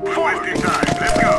Wasting time. Let's go.